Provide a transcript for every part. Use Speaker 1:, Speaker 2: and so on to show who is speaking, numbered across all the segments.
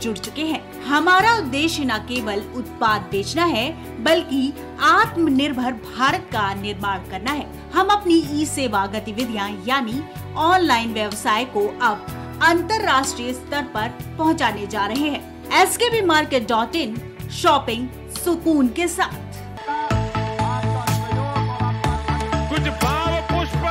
Speaker 1: जुड़ चुके हैं। हमारा उद्देश्य न केवल उत्पाद बेचना है बल्कि आत्मनिर्भर भारत का निर्माण करना है। हम अपनी ई सेवा गतिविधियाँ यानी ऑनलाइन व्यवसाय को अब अंतर्राष्ट्रीय स्तर पर पहुँचाने जा रहे हैं। S K B market dot in shopping सुकून के साथ।
Speaker 2: कुछ भाव पुष्प।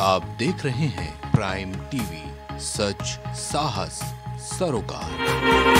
Speaker 3: आप देख रहे हैं प्राइम टीवी सच साहस सरोकार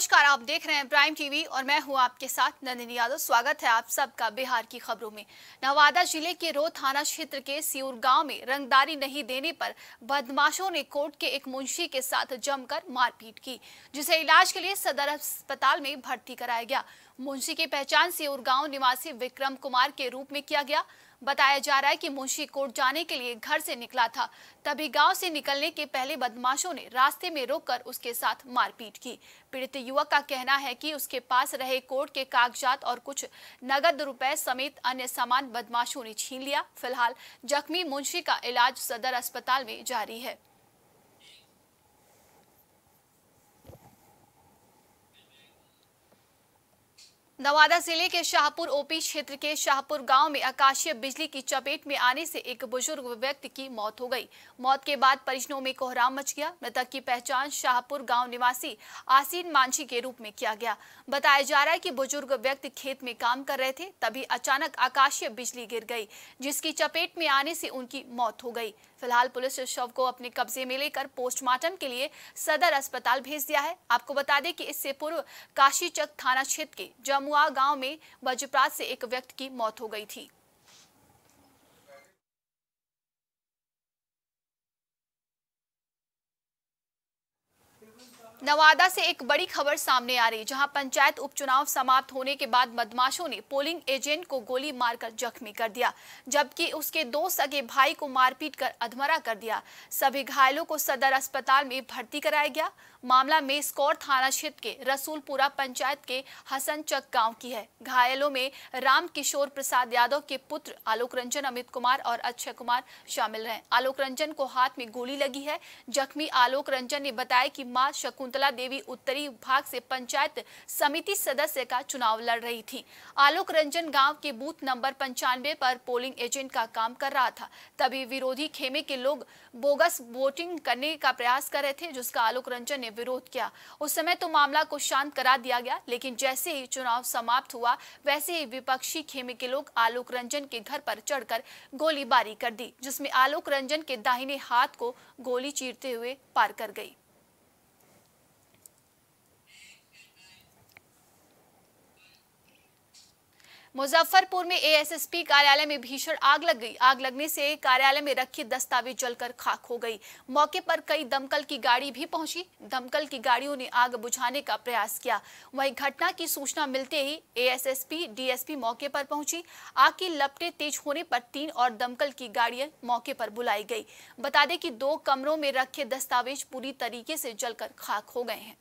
Speaker 4: नमस्कार, आप देख रहे हैं प्राइम टीवी और मैं हूँ आपके साथ नंदिनी यादव। स्वागत है आप सबका बिहार की खबरों में। नवादा ज़िले के रो थाना क्षेत्र के सियूर गाँव में रंगदारी नहीं देने पर बदमाशों ने कोर्ट के एक मुंशी के साथ जमकर मारपीट की, जिसे इलाज के लिए सदर अस्पताल में भर्ती कराया गया। मुंशी की पहचान सियूर गाँव निवासी विक्रम कुमार के रूप में किया गया। बताया जा रहा है कि मुंशी कोर्ट जाने के लिए घर से निकला था, तभी गाँव से निकलने के पहले बदमाशों ने रास्ते में रोककर उसके साथ मारपीट की। पीड़ित युवक का कहना है कि उसके पास रहे कोर्ट के कागजात और कुछ नगद रुपए समेत अन्य सामान बदमाशों ने छीन लिया। फ़िलहाल जख्मी मुंशी का इलाज सदर अस्पताल में जारी है। नवादा ज़िले के शाहपुर ओपी क्षेत्र के शाहपुर गाँव में आकाशीय बिजली की चपेट में आने से एक बुज़ुर्ग व्यक्ति की मौत हो गई। मौत के बाद परिजनों में कोहराम मच गया। मृतक की पहचान शाहपुर गाँव निवासी आसीन मांझी के रूप में किया गया। बताया जा रहा है कि बुज़ुर्ग व्यक्ति खेत में काम कर रहे थे, तभी अचानक आकाशीय बिजली गिर गई, जिसकी चपेट में आने से उनकी मौत हो गई। फ़िलहाल पुलिस शव को अपने कब्जे में लेकर पोस्टमार्टम के लिए सदर अस्पताल भेज दिया है। आपको बता दें कि इससे पूर्व काशीचक थाना क्षेत्र के जमुआ गाँव में वज्रपात से एक व्यक्ति की मौत हो गई थी। नवादा से एक बड़ी खबर सामने आ रही, जहाँ पंचायत उपचुनाव समाप्त होने के बाद बदमाशों ने पोलिंग एजेंट को गोली मारकर जख्मी कर दिया, जबकि उसके दो सगे भाई को मारपीट कर अधमरा कर दिया। सभी घायलों को सदर अस्पताल में भर्ती कराया गया। मामला मेस्कौर थाना क्षेत्र के रसूलपुरा पंचायत के हसन चक गाँव की है। घायलों में राम किशोर प्रसाद यादव के पुत्र आलोक रंजन, अमित कुमार और अक्षय कुमार शामिल हैं आलोक रंजन को हाथ में गोली लगी है। जख्मी आलोक रंजन ने बताया की माँ माँ शकुंतला देवी उत्तरी भाग से पंचायत समिति सदस्य का चुनाव लड़ रही थी। आलोक रंजन गाँव के बूथ नंबर पंचानवे पर पोलिंग एजेंट का काम कर रहा था। तभी विरोधी खेमे के लोग बोगस वोटिंग करने का प्रयास कर रहे थे, जिसका आलोक रंजन ने विरोध किया। उस समय तो मामला को शांत करा दिया गया, लेकिन जैसे ही चुनाव समाप्त हुआ, वैसे ही विपक्षी खेमे के लोग आलोक रंजन के घर पर चढ़कर गोलीबारी कर दी, जिसमें आलोक रंजन के दाहिने हाथ को गोली चीरते हुए पार कर गई। मुजफ्फरपुर में एएसएसपी कार्यालय में भीषण आग लग गई। आग लगने से कार्यालय में रखी दस्तावेज़ जलकर खाक हो गई। मौके पर कई दमकल की गाड़ी भी पहुँची। दमकल की गाड़ियों ने आग बुझाने का प्रयास किया। वहीं घटना की सूचना मिलते ही एएसएसपी डीएसपी मौके पर पहुँची। आग की लपटें तेज होने पर तीन और दमकल की गाड़ियाँ मौके पर बुलाई गई। बता दें कि दो कमरों में रखे दस्तावेज़ पूरी तरीके से जलकर खाक हो गए हैं।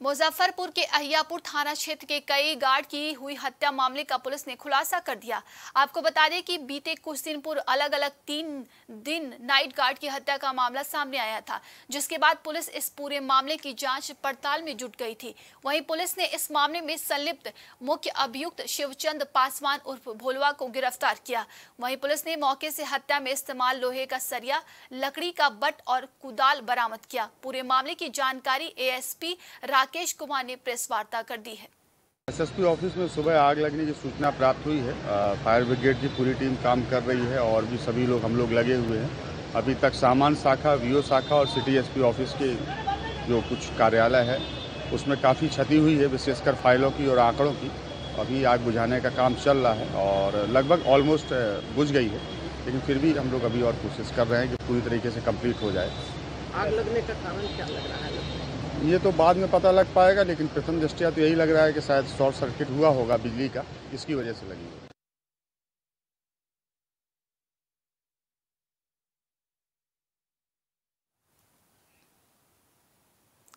Speaker 4: मुजफ्फरपुर के अहियापुर थाना क्षेत्र के कई गार्ड की हुई हत्या मामले का पुलिस ने खुलासा कर दिया। आपको बता दें कि बीते कुछ दिन पूर्व अलग अलग तीन दिन नाइट गार्ड की हत्या का मामला सामने आया था, जिसके बाद पुलिस इस पूरे मामले की जाँच पड़ताल में जुट गई थी। वहीं पुलिस ने इस मामले में संलिप्त मुख्य अभियुक्त शिवचंद पासवान उर्फ़ भोलवा को गिरफ़्तार किया। वहीं पुलिस ने मौके से हत्या में इस्तेमाल लोहे का सरिया, लकड़ी का बट और कुदाल बरामद किया। पूरे मामले की जानकारी एएसपी राकेश कुमार ने प्रेस वार्ता कर दी है।
Speaker 5: एसएसपी ऑफ़िस में सुबह आग लगने की सूचना प्राप्त हुई है। फायर ब्रिगेड की पूरी टीम काम कर रही है और भी सभी लोग हम लोग लगे हुए हैं। अभी तक सामान शाखा वीओ शाखा और सिटी एसपी ऑफ़िस के जो कुछ कार्यालय है उसमें काफ़ी क्षति हुई है विशेषकर फाइलों की और आंकड़ों की। अभी आग बुझाने का काम चल रहा है और लगभग ऑलमोस्ट बुझ गई है। लेकिन फिर भी हम लोग अभी और कोशिश कर रहे हैं कि पूरी तरीके से कंप्लीट हो जाए।
Speaker 6: आग लगने का कारण क्या लग रहा है?
Speaker 5: ये तो बाद में पता लग पाएगा, लेकिन प्रथम दृष्टिया तो यही लग रहा है कि शायद शॉर्ट सर्किट हुआ होगा बिजली का, इसकी वजह से लगी होगी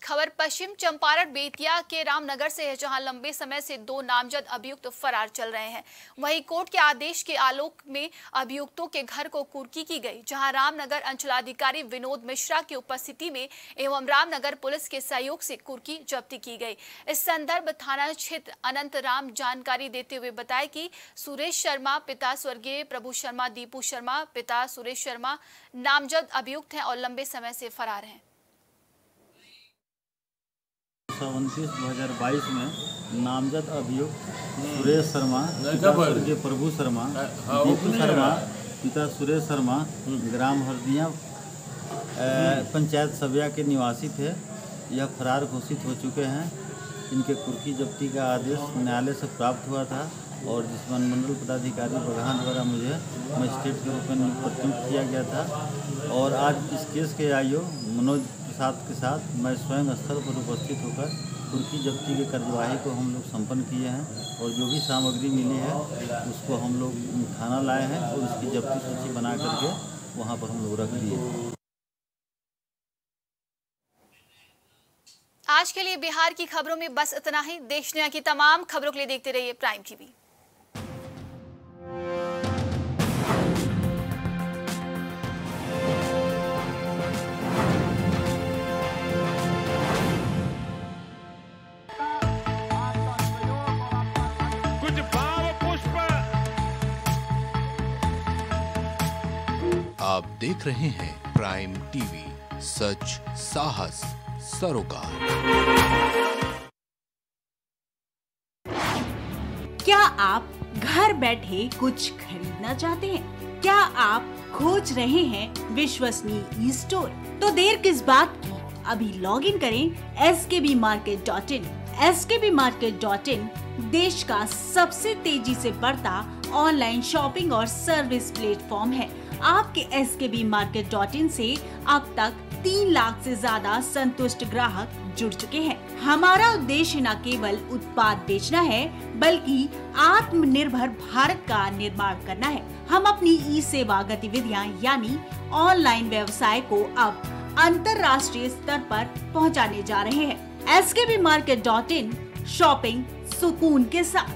Speaker 4: खबर पश्चिम चंपारण बेतिया के रामनगर से है, जहाँ लंबे समय से दो नामजद अभियुक्त फरार चल रहे हैं। वहीं कोर्ट के आदेश के आलोक में अभियुक्तों के घर को कुर्की की गई, जहाँ रामनगर अंचलाधिकारी विनोद मिश्रा की उपस्थिति में एवं रामनगर पुलिस के सहयोग से कुर्की जब्ती की गई। इस संदर्भ थाना क्षेत्र अनंत राम जानकारी देते हुए बताया कि सुरेश शर्मा, पिता स्वर्गीय प्रभु शर्मा, दीपू शर्मा, पिता सुरेश शर्मा नामजद अभियुक्त हैं और लंबे समय से फरार हैं।
Speaker 7: उनतीस दो हज़ार बाईस में नामजद अभियुक्त सुरेश शर्मा स्वर्गीय प्रभु शर्मा दीपू शर्मा पिता सुरेश शर्मा ग्राम हरदिया पंचायत सभ्या के निवासी थे। यह फरार घोषित हो चुके हैं। इनके कुर्की जब्ती का आदेश न्यायालय से प्राप्त हुआ था और जिस मंडल पदाधिकारी बगहान द्वारा मुझे मजिस्ट्रेट के रूप में नियुक्त किया गया था। और आज इस केस के आईओ मनोज प्रसाद के साथ मैं स्वयं स्थल पर उपस्थित होकर कुर्की जब्ती के कार्यवाही को हम लोग संपन्न किए हैं और जो भी सामग्री मिली है, उसको हम लोग थाना लाए हैं और उसकी जब्ती सूची बना करके वहाँ पर हम लोग रख दिए
Speaker 4: आज के लिए बिहार की खबरों में बस इतना ही। देश दुनिया की तमाम खबरों के लिए देखते रहिए प्राइम टीवी
Speaker 3: आप देख रहे हैं प्राइम टीवी सच, साहस, सरोकार।
Speaker 1: क्या आप घर बैठे कुछ खरीदना चाहते हैं? क्या आप खोज रहे हैं विश्वसनीय ई स्टोर तो देर किस बात की? अभी लॉग इन करें S K B market dot in S K B market dot in देश का सबसे तेज़ी से बढ़ता ऑनलाइन शॉपिंग और सर्विस प्लेटफॉर्म है। आपके S K B market dot इन से अब तक तीन लाख से ज़्यादा संतुष्ट ग्राहक जुड़ चुके हैं। हमारा उद्देश्य न केवल उत्पाद बेचना है, बल्कि आत्मनिर्भर भारत का निर्माण करना है। हम अपनी ई सेवा गतिविधियाँ, यानी ऑनलाइन व्यवसाय को अब अंतर्राष्ट्रीय स्तर पर पहुँचाने जा रहे हैं। S B market dot in shopping सुकून के साथ।